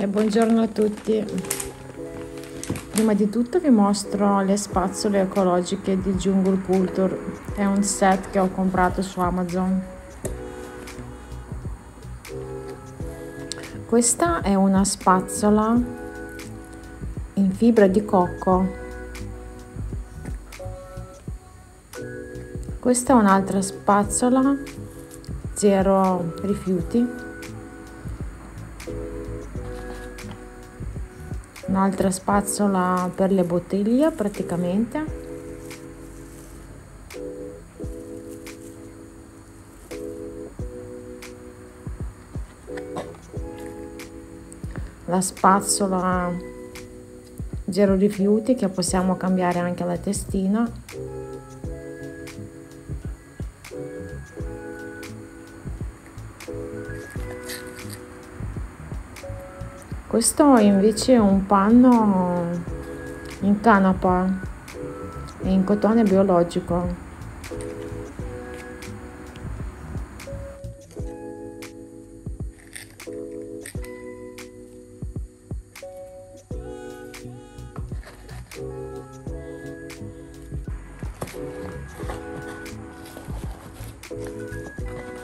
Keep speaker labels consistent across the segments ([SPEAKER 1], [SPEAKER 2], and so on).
[SPEAKER 1] e buongiorno a tutti. Prima di tutto vi mostro le spazzole ecologiche di Jungle Culture. È un set che ho comprato su Amazon. Questa è una spazzola in fibra di cocco. Questa è un'altra spazzola zero rifiuti un'altra spazzola per le bottiglie praticamente. La spazzola zero rifiuti che possiamo cambiare anche la testina questo invece un panno in canapa in cotone biologico.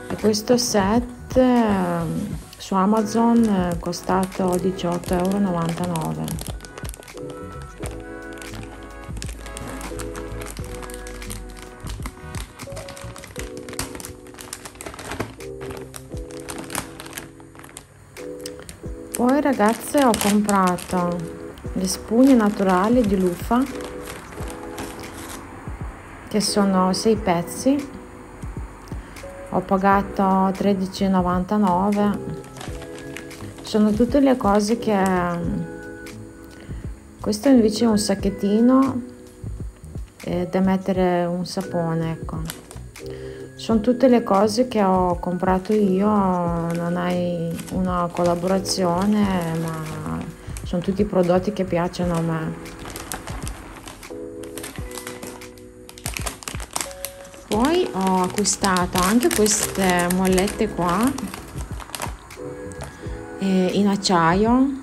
[SPEAKER 1] E questo set ehm, su Amazon è costato 18,99 euro. Poi ragazze ho comprato le spugne naturali di Lufa che sono 6 pezzi ho pagato 13,99 sono tutte le cose che questo invece è un sacchettino eh, da mettere un sapone ecco. Sono tutte le cose che ho comprato io non hai una collaborazione ma sono tutti prodotti che piacciono a me poi ho acquistato anche queste mollette qua eh, in acciaio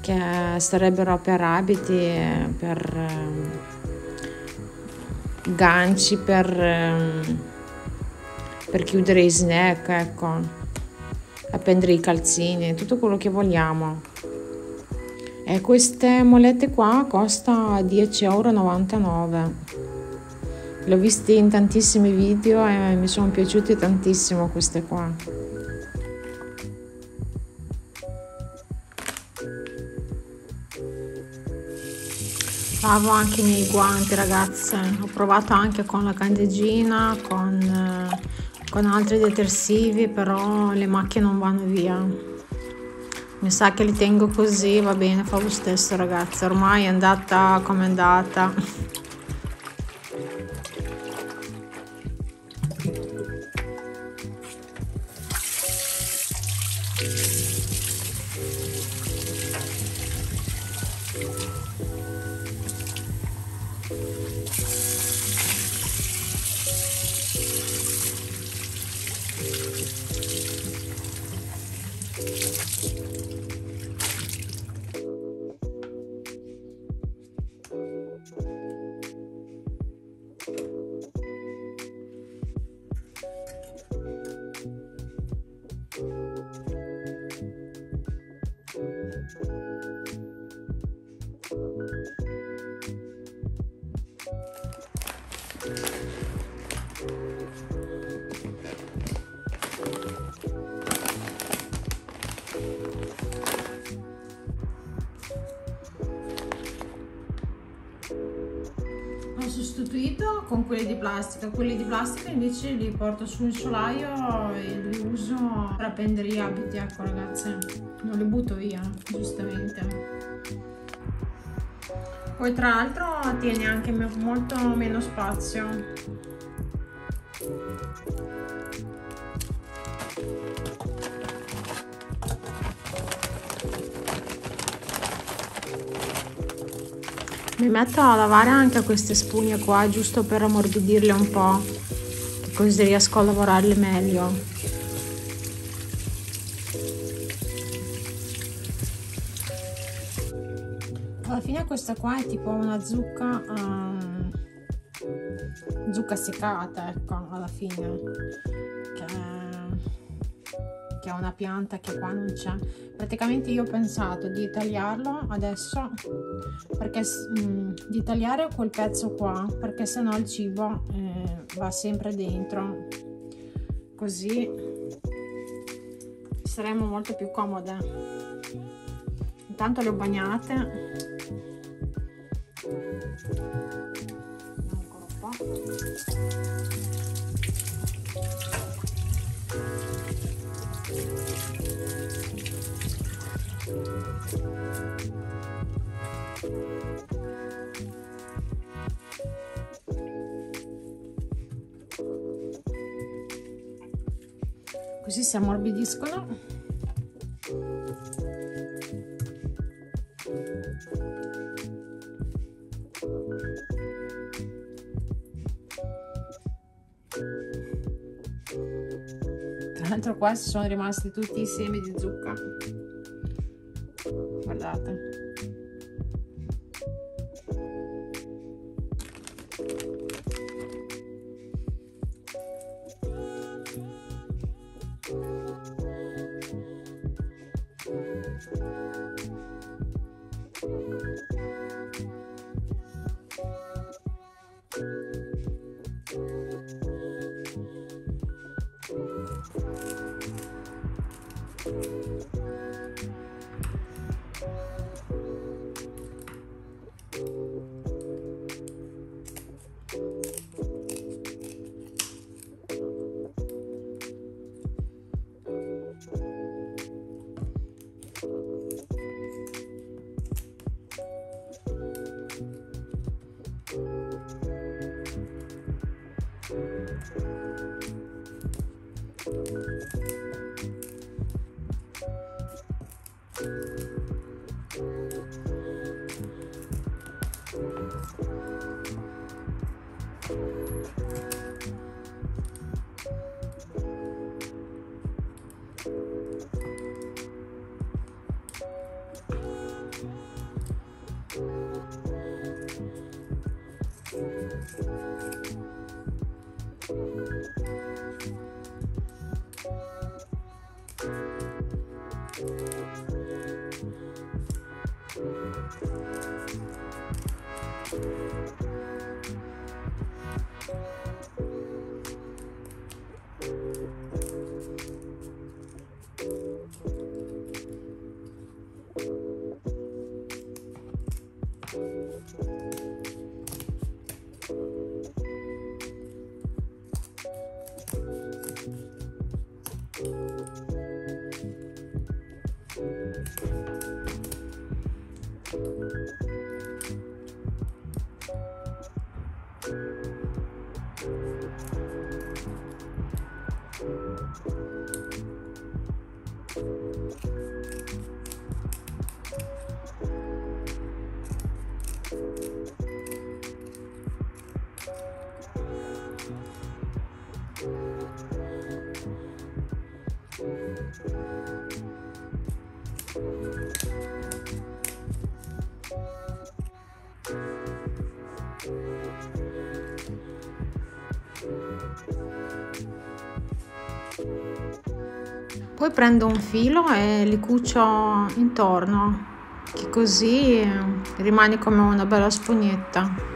[SPEAKER 1] che sarebbero per abiti, per eh, ganci, per, eh, per chiudere i snack, ecco, appendere i calzini, tutto quello che vogliamo. E queste molette qua costa 10,99 euro. Le ho viste in tantissimi video e mi sono piaciute tantissimo queste qua. lavo anche i miei guanti ragazze. Ho provato anche con la candeggina con, eh, con altri detersivi però le macchie non vanno via. Mi sa che li tengo così va bene fa lo stesso ragazze. Ormai è andata come è andata ho sostituito con quelli di plastica. Quelli di plastica invece li porto sul solaio e li uso per appendere gli abiti ecco ragazze. Non li butto via giustamente. Poi tra l'altro tiene anche molto meno spazio mi metto a lavare anche queste spugne qua giusto per ammorbidirle un po' così riesco a lavorarle meglio. Alla fine questa qua è tipo una zucca um, zucca seccata ecco alla fine che è una pianta che qua non c'è. Praticamente io ho pensato di tagliarlo adesso perché mh, mm, di tagliare quel pezzo qua perché sennò il cibo eh, va sempre dentro. Così saremo molto più comode. Intanto le ho bagnate così si ammorbidiscono. Tra l'altro qua sono rimasti tutti i semi di zucca. Guardate Poi prendo un filo e li cucio intorno, che così rimane come una bella spugnetta.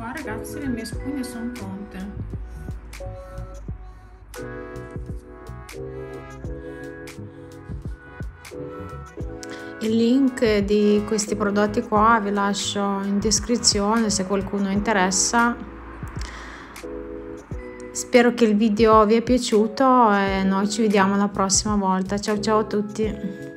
[SPEAKER 1] qua ragazzi le mie spugne sono pronte. Il link di questi prodotti qua vi lascio in descrizione se qualcuno interessa. Spero che il video vi è piaciuto e noi ci vediamo la prossima volta. Ciao ciao a tutti